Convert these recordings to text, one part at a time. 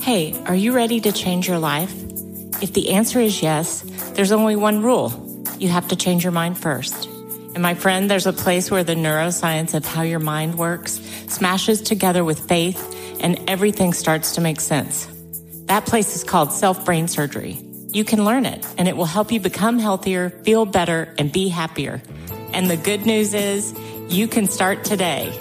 Hey, are you ready to change your life? If the answer is yes, there's only one rule. You have to change your mind first. And my friend, there's a place where the neuroscience of how your mind works smashes together with faith and everything starts to make sense. That place is called self brain surgery. You can learn it and it will help you become healthier, feel better, and be happier. And the good news is you can start today.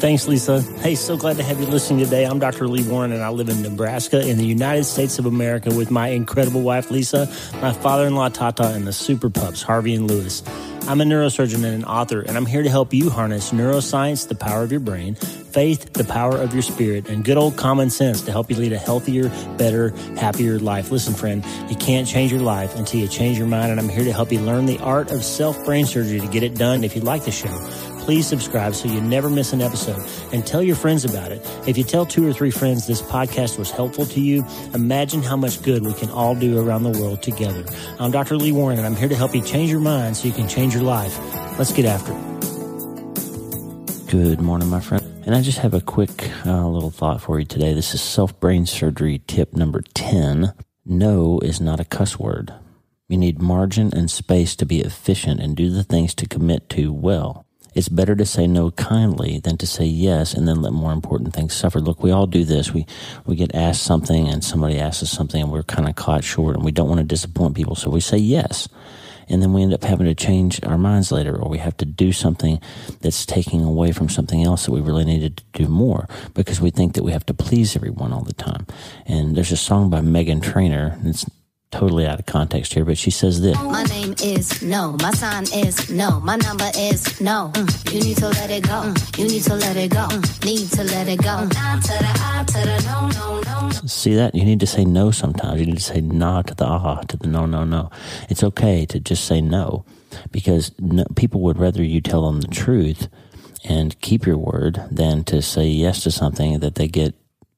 Thanks, Lisa. Hey, so glad to have you listening today. I'm Dr. Lee Warren, and I live in Nebraska in the United States of America with my incredible wife, Lisa, my father in law, Tata, and the super pups, Harvey and Lewis. I'm a neurosurgeon and an author, and I'm here to help you harness neuroscience, the power of your brain, faith, the power of your spirit, and good old common sense to help you lead a healthier, better, happier life. Listen, friend, you can't change your life until you change your mind, and I'm here to help you learn the art of self brain surgery to get it done. If you like the show, please subscribe so you never miss an episode and tell your friends about it. If you tell two or three friends this podcast was helpful to you, imagine how much good we can all do around the world together. I'm Dr. Lee Warren and I'm here to help you change your mind so you can change your life. Let's get after it. Good morning, my friend. And I just have a quick uh, little thought for you today. This is self brain surgery tip number 10. No is not a cuss word. You need margin and space to be efficient and do the things to commit to well. It's better to say no kindly than to say yes and then let more important things suffer. Look, we all do this. We, we get asked something and somebody asks us something and we're kind of caught short and we don't want to disappoint people. So we say yes. And then we end up having to change our minds later or we have to do something that's taking away from something else that we really needed to do more because we think that we have to please everyone all the time. And there's a song by Meghan Trainor. It's totally out of context here, but she says this. My name is no. My sign is no. My number is no. Mm. You need to let it go. Mm. You need to let it go. Mm. Need to let it go. Nah to the to the no, no, no. See that? You need to say no sometimes. You need to say nah to the ah to the no, no, no. It's okay to just say no because no, people would rather you tell them the truth and keep your word than to say yes to something that they get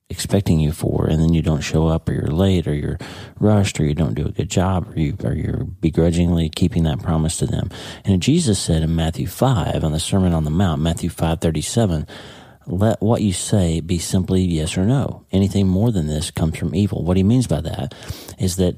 expecting you for and then you don't show up or you're late or you're rushed or you don't do a good job or, you, or you're begrudgingly keeping that promise to them. And jesus said in matthew 5 on the sermon on the mount matthew 5 37 let what you say be simply yes or no. Anything more than this comes from evil. What he means by that is that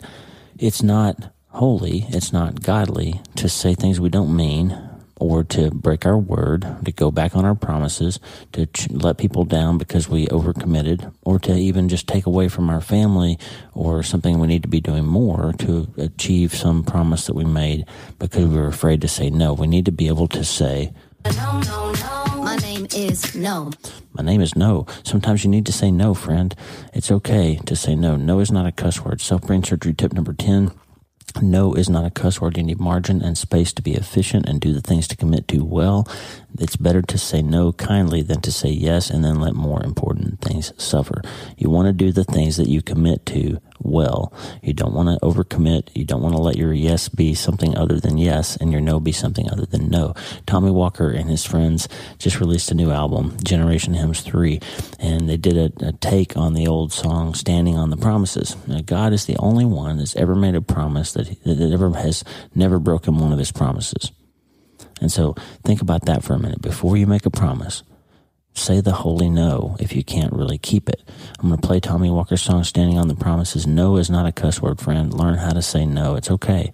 it's not holy it's not godly to say things we don't mean or to break our word, to go back on our promises, to ch- let people down because we overcommitted, or to even just take away from our family or something we need to be doing more to achieve some promise that we made because we were afraid to say no. We need to be able to say, No, no, no. My name is no. My name is no. Sometimes you need to say no, friend. It's okay to say no. No is not a cuss word. Self brain surgery tip number 10 no is not a cuss word. You need margin and space to be efficient and do the things to commit to well. It's better to say no kindly than to say yes and then let more important things suffer. You want to do the things that you commit to well. You don't want to overcommit. You don't want to let your yes be something other than yes and your no be something other than no. Tommy Walker and his friends just released a new album, Generation Hymns 3, and they did a, a take on the old song, Standing on the Promises. Now, God is the only one that's ever made a promise that, that ever has never broken one of his promises. And so think about that for a minute. Before you make a promise, say the holy no if you can't really keep it. I'm going to play Tommy Walker's song Standing on the Promises. No is not a cuss word, friend. Learn how to say no. It's okay.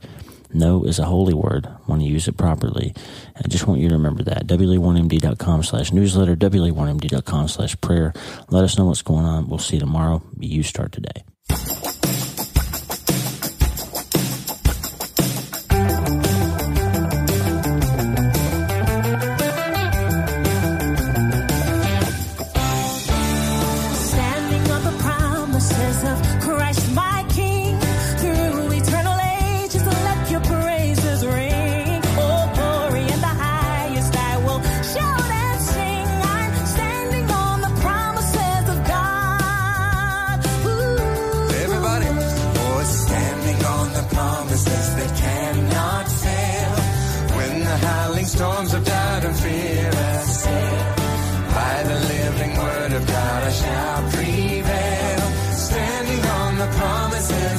No is a holy word when you use it properly. I just want you to remember that. wleewarrenmd.com slash newsletter, wleewarrenmd.com slash prayer. Let us know what's going on. We'll see you tomorrow. You start today.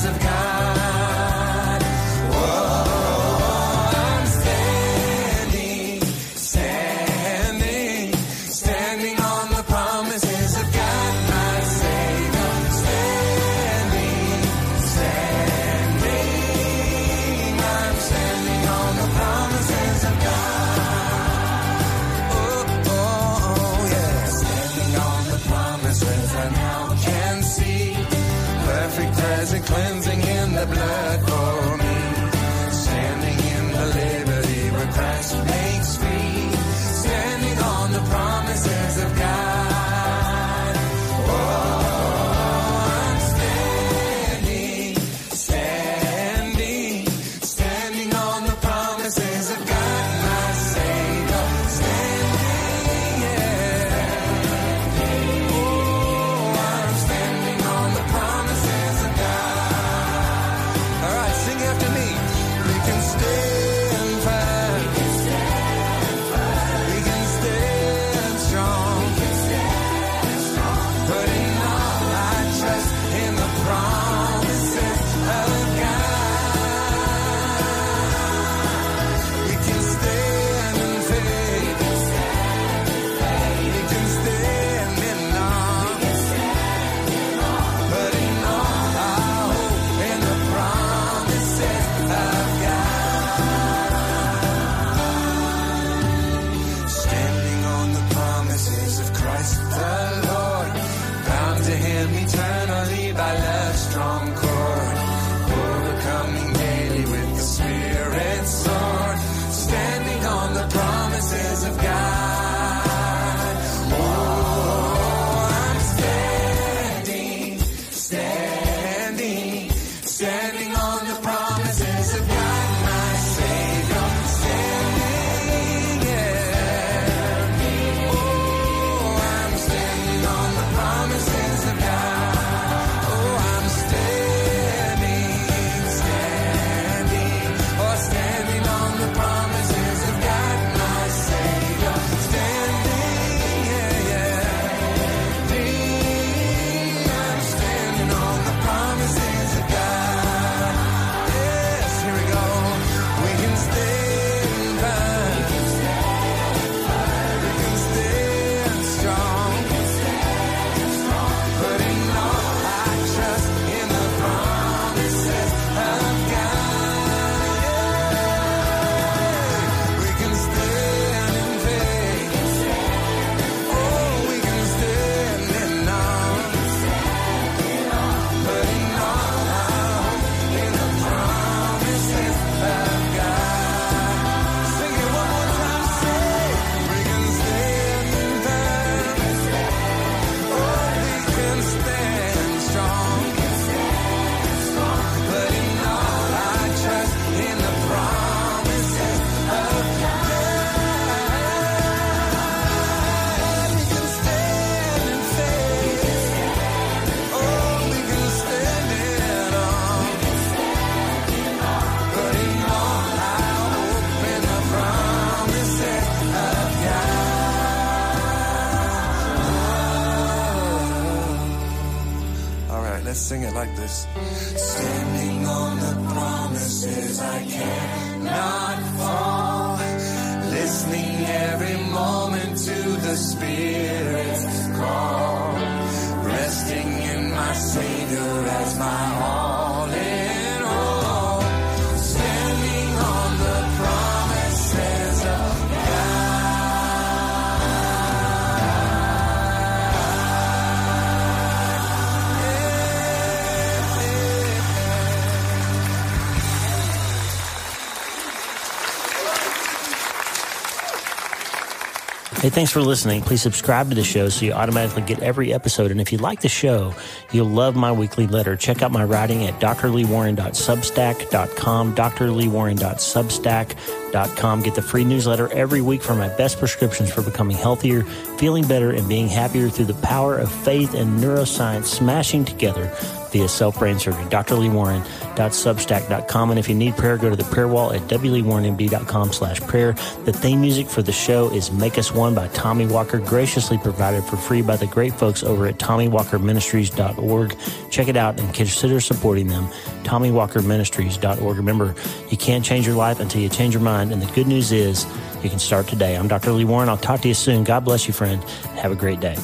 of God. Sing it like this. Standing on the promises I cannot fall. Listening every moment to the Spirit's call. Resting in my Savior Hey, thanks for listening. Please subscribe to the show so you automatically get every episode. And if you like the show, you'll love my weekly letter. Check out my writing at drleewarren.substack.com, drleewarren.substack.com. Get the free newsletter every week for my best prescriptions for becoming healthier, feeling better, and being happier through the power of faith and neuroscience smashing together via self-brain surgery. drleewarren.substack.com. And if you need prayer, go to the prayer wall at wleewarrenmd.com slash prayer. The theme music for the show is Make Us One by Tommy Walker, graciously provided for free by the great folks over at TommyWalkerMinistries.org. Check it out and consider supporting them. TommyWalkerMinistries.org. Remember, you can't change your life until you change your mind. And the good news is you can start today. I'm Dr. Lee Warren. I'll talk to you soon. God bless you, friend. Have a great day.